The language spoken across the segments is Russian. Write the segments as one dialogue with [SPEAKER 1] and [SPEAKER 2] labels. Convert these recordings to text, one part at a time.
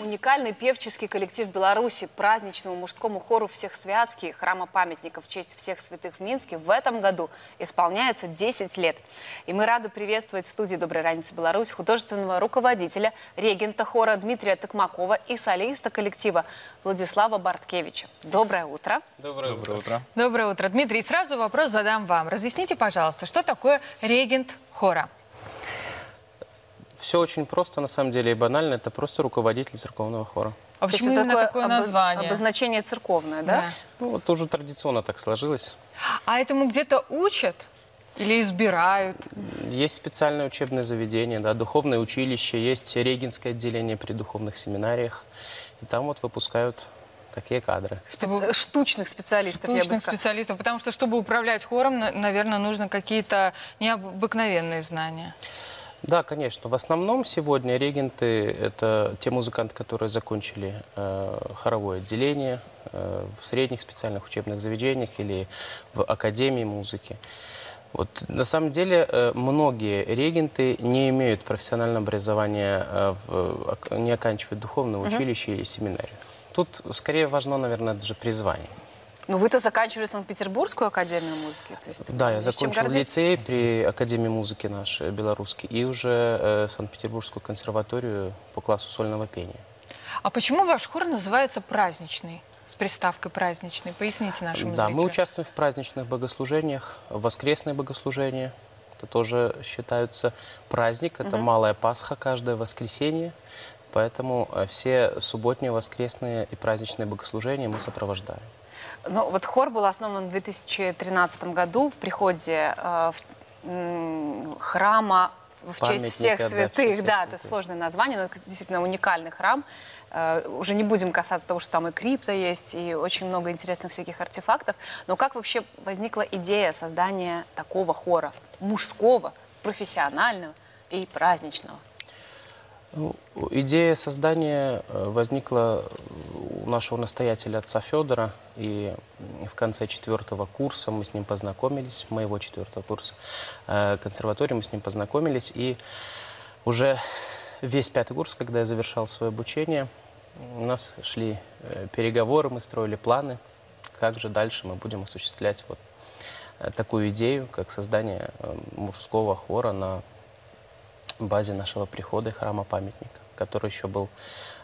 [SPEAKER 1] Уникальный певческий коллектив Беларуси праздничному мужскому хору «Всех Святский» храма памятников в честь всех святых в Минске в этом году исполняется 10 лет. И мы рады приветствовать в студии «Доброй раницы Беларусь» художественного руководителя, регента хора Дмитрия Токмакова и солиста коллектива Владислава Барткевича. Доброе утро.
[SPEAKER 2] Доброе, Доброе утро.
[SPEAKER 3] Доброе утро. Дмитрий, сразу вопрос задам вам. Разъясните, пожалуйста, что такое регент хора?
[SPEAKER 2] Все очень просто, на самом деле, и банально. Это просто руководитель церковного хора.
[SPEAKER 3] А почему именно такое,
[SPEAKER 1] обоз...
[SPEAKER 3] название?
[SPEAKER 1] Обозначение церковное, да? да?
[SPEAKER 2] Ну, вот тоже традиционно так сложилось.
[SPEAKER 3] А этому где-то учат? Или избирают?
[SPEAKER 2] Есть специальное учебное заведение, да, духовное училище, есть регенское отделение при духовных семинариях. И там вот выпускают такие кадры.
[SPEAKER 1] Специ... Штучных специалистов,
[SPEAKER 3] Штучных
[SPEAKER 1] я бы сказала.
[SPEAKER 3] специалистов, потому что, чтобы управлять хором, наверное, нужно какие-то необыкновенные знания.
[SPEAKER 2] Да, конечно. В основном сегодня регенты – это те музыканты, которые закончили э, хоровое отделение э, в средних специальных учебных заведениях или в академии музыки. Вот, на самом деле э, многие регенты не имеют профессионального образования, э, в, не оканчивают духовное училище uh -huh. или семинарию. Тут скорее важно, наверное, даже призвание.
[SPEAKER 1] Ну, вы-то заканчивали Санкт-Петербургскую академию музыки? То есть,
[SPEAKER 2] да, я закончил лицей при Академии музыки нашей, белорусской, и уже э, Санкт-Петербургскую консерваторию по классу сольного пения.
[SPEAKER 3] А почему ваш хор называется «Праздничный»? С приставкой «праздничный». Поясните нашему
[SPEAKER 2] Да,
[SPEAKER 3] зрителю.
[SPEAKER 2] мы участвуем в праздничных богослужениях, в воскресные богослужения. Это тоже считаются праздник, это угу. малая Пасха каждое воскресенье. Поэтому э, все субботние, воскресные и праздничные богослужения мы сопровождаем.
[SPEAKER 1] Ну, вот хор был основан в 2013 году в приходе э, в, храма в честь всех святых. Да, да это сложное название, но это действительно уникальный храм. Uh, уже не будем касаться того, что там и крипто есть, и очень много интересных всяких артефактов. Но как вообще возникла идея создания такого хора, мужского, профессионального и праздничного?
[SPEAKER 2] Ну, идея создания э, возникла у нашего настоятеля отца Федора, и в конце четвертого курса мы с ним познакомились, моего четвертого курса э, консерватории мы с ним познакомились, и уже весь пятый курс, когда я завершал свое обучение, у нас шли э, переговоры, мы строили планы, как же дальше мы будем осуществлять вот такую идею, как создание мужского хора на базе нашего прихода и храма памятника, который еще был э,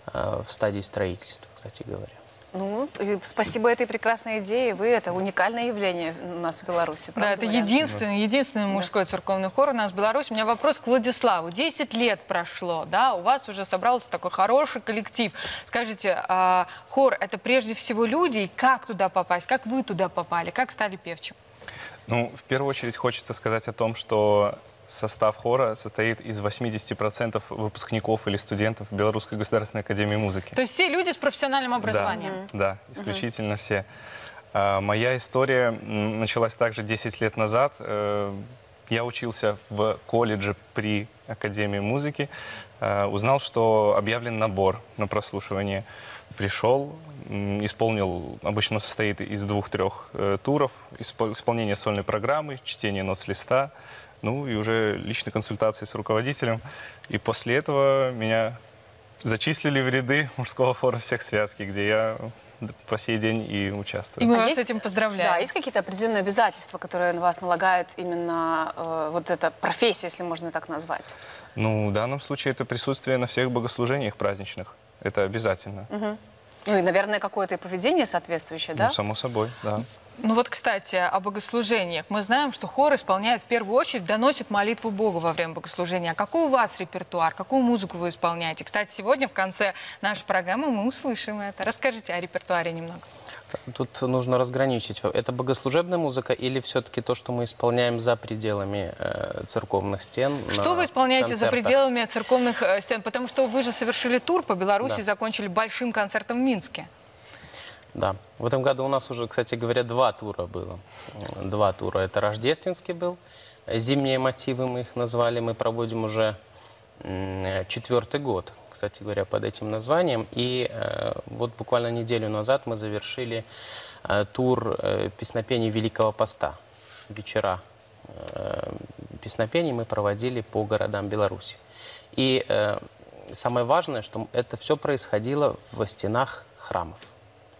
[SPEAKER 2] в стадии строительства, кстати говоря.
[SPEAKER 1] Ну, спасибо этой прекрасной идее. Вы это уникальное явление у нас в Беларуси.
[SPEAKER 3] Да, это говоря? единственный, единственный мужской да. церковный хор у нас в Беларуси. У меня вопрос к Владиславу. Десять лет прошло, да, у вас уже собрался такой хороший коллектив. Скажите, а, хор это прежде всего люди, и как туда попасть? Как вы туда попали? Как стали певчим?
[SPEAKER 4] Ну, в первую очередь хочется сказать о том, что состав хора состоит из 80% выпускников или студентов Белорусской государственной академии музыки.
[SPEAKER 3] То есть все люди с профессиональным образованием?
[SPEAKER 4] Да, да исключительно угу. все. А, моя история началась также 10 лет назад. Э, я учился в колледже при Академии музыки. Э, узнал, что объявлен набор на прослушивание. Пришел, исполнил, обычно состоит из двух-трех э, туров, исполнение сольной программы, чтение нот с листа, ну и уже личной консультации с руководителем. И после этого меня зачислили в ряды мужского фора всех связки, где я по сей день и участвую.
[SPEAKER 3] И мы а вас есть, с этим поздравляем.
[SPEAKER 1] Да, есть какие-то определенные обязательства, которые на вас налагает именно э, вот эта профессия, если можно так назвать?
[SPEAKER 4] Ну, в данном случае это присутствие на всех богослужениях праздничных. Это обязательно.
[SPEAKER 1] Угу. Ну и, наверное, какое-то поведение соответствующее, да?
[SPEAKER 4] Ну, само собой, да.
[SPEAKER 3] Ну вот, кстати, о богослужениях. Мы знаем, что хор исполняет в первую очередь, доносит молитву Богу во время богослужения. А какой у вас репертуар? Какую музыку вы исполняете? Кстати, сегодня в конце нашей программы мы услышим это. Расскажите о репертуаре немного.
[SPEAKER 2] Тут нужно разграничить. Это богослужебная музыка или все-таки то, что мы исполняем за пределами э, церковных стен?
[SPEAKER 3] Что вы исполняете концертах? за пределами церковных э, стен? Потому что вы же совершили тур по Беларуси да. и закончили большим концертом в Минске.
[SPEAKER 2] Да. В этом году у нас уже, кстати говоря, два тура было. Два тура. Это рождественский был. Зимние мотивы мы их назвали. Мы проводим уже четвертый год, кстати говоря, под этим названием. И э, вот буквально неделю назад мы завершили э, тур э, песнопений Великого Поста. Вечера э, песнопений мы проводили по городам Беларуси. И э, самое важное, что это все происходило в стенах храмов.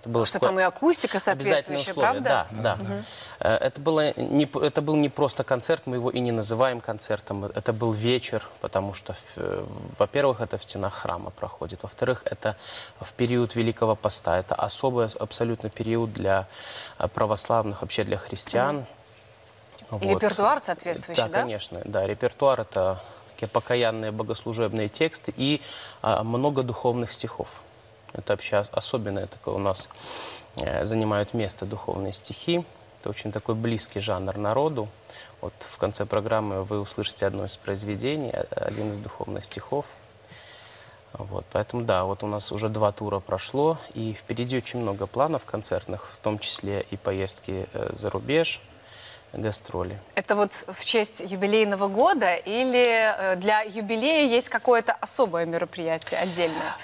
[SPEAKER 1] Это было что такое... там и акустика соответствующая, правда?
[SPEAKER 2] Да, да. Угу. Это, было не, это был не просто концерт, мы его и не называем концертом. Это был вечер, потому что, э, во-первых, это в стенах храма проходит. Во-вторых, это в период Великого Поста. Это особый абсолютно период для э, православных, вообще для христиан.
[SPEAKER 1] Угу. И вот. репертуар соответствующий, да?
[SPEAKER 2] Да, конечно. Да, репертуар – это такие покаянные богослужебные тексты и а, много духовных стихов. Это вообще особенное такое у нас э, занимают место духовные стихи. Это очень такой близкий жанр народу. Вот в конце программы вы услышите одно из произведений, э, один из духовных стихов. Вот, поэтому да, вот у нас уже два тура прошло, и впереди очень много планов концертных, в том числе и поездки э, за рубеж, гастроли.
[SPEAKER 1] Это вот в честь юбилейного года или для юбилея есть какое-то особое мероприятие отдельное?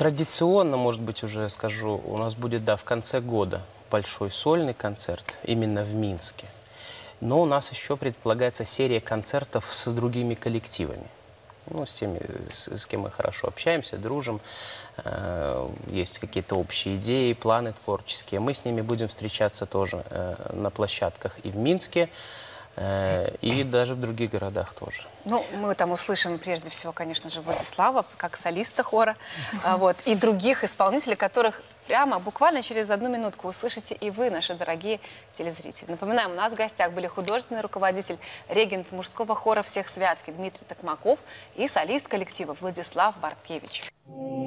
[SPEAKER 2] Традиционно, может быть, уже скажу, у нас будет, да, в конце года большой сольный концерт именно в Минске. Но у нас еще предполагается серия концертов с другими коллективами. Ну, с теми, с, с кем мы хорошо общаемся, дружим. Э, есть какие-то общие идеи, планы творческие. Мы с ними будем встречаться тоже э, на площадках и в Минске, и даже в других городах тоже.
[SPEAKER 1] Ну, мы там услышим прежде всего, конечно же, Владислава, как солиста хора, а, вот, и других исполнителей, которых прямо, буквально через одну минутку услышите и вы, наши дорогие телезрители. Напоминаем, у нас в гостях были художественный руководитель, регент мужского хора «Всех Святский» Дмитрий Токмаков и солист коллектива Владислав Барткевич.
[SPEAKER 5] She